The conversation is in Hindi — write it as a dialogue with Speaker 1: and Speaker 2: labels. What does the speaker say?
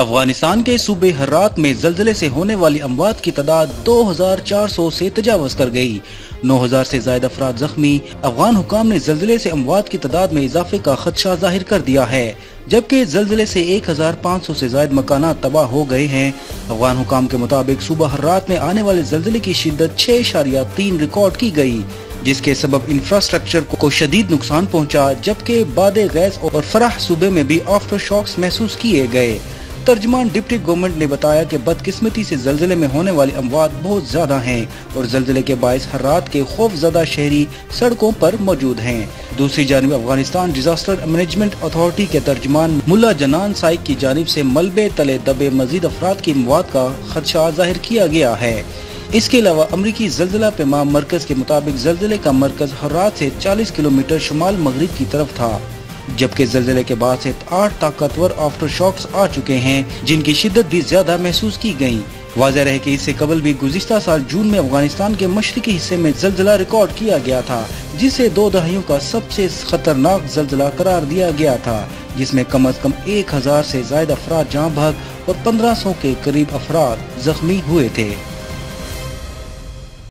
Speaker 1: अफ़गानिस्तान के सूबे हर्रात में जल्जले से होने वाली अमवात की तादाद 2,400 से तजावज कर गई। 9,000 से ज़्यादा अफराद जख्मी। अफगान हुकाम ने जल्जले से अमवात की तादाद में इजाफे का खदशा ज़ाहिर कर दिया है जबकि जल्जले से 1,500 से ज़्यादा मकाना तबाह हो गए हैं। अफगान हुकाम के मुताबिक सुबह हर्रात में आने वाले जल्जले की शिद्दत इशारिया तीन रिकॉर्ड की गई जिसके सबब इंफ्रास्ट्रक्चर को शदीद नुकसान पहुँचा जबकि बाद गैस और फराह सूबे में भी आफ्टर शॉक्स महसूस किए गए। तर्जमान डिप्टी गवर्नमेंट ने बताया कि बदकिस्मती से जल्जले में होने वाली अमवात बहुत ज़्यादा हैं और जल्जले के बायस हर रात के खौफ ज़्यादा शहरी सड़कों पर मौजूद हैं। दूसरी जानब अफ़गानिस्तान डिजास्टर मैनेजमेंट अथॉरिटी के तर्जमान मुला जनान साइक की जानब ऐसी मलबे तले दबे मजीद अफराद की अमवात का खदशा ज़ाहिर किया गया है। इसके अलावा अमरीकी जल्जला पैमा मरकज के मुताबिक जल्जले का मरकज हर रात ऐसी चालीस किलोमीटर शुमाल मगरब की तरफ़ था। जबकि जल्जले के बाद से आठ ताकतवर आफ्टर शॉक्स आ चुके हैं, जिनकी शिद्दत भी ज़्यादा महसूस की गई वाजह रहे कि इससे कबल भी गुजशत साल जून में अफ़गानिस्तान के मशरकी हिस्से में जल्जला रिकॉर्ड किया गया था, जिसे दो दहाइयों का सबसे खतरनाक जल्जला करार दिया गया था, जिसमें कम अज कम एक हज़ार ऐसी ज़्यादा अफराद जहाँ भाग और पंद्रह सौ के करीब अफराद जख्मी हुए थे।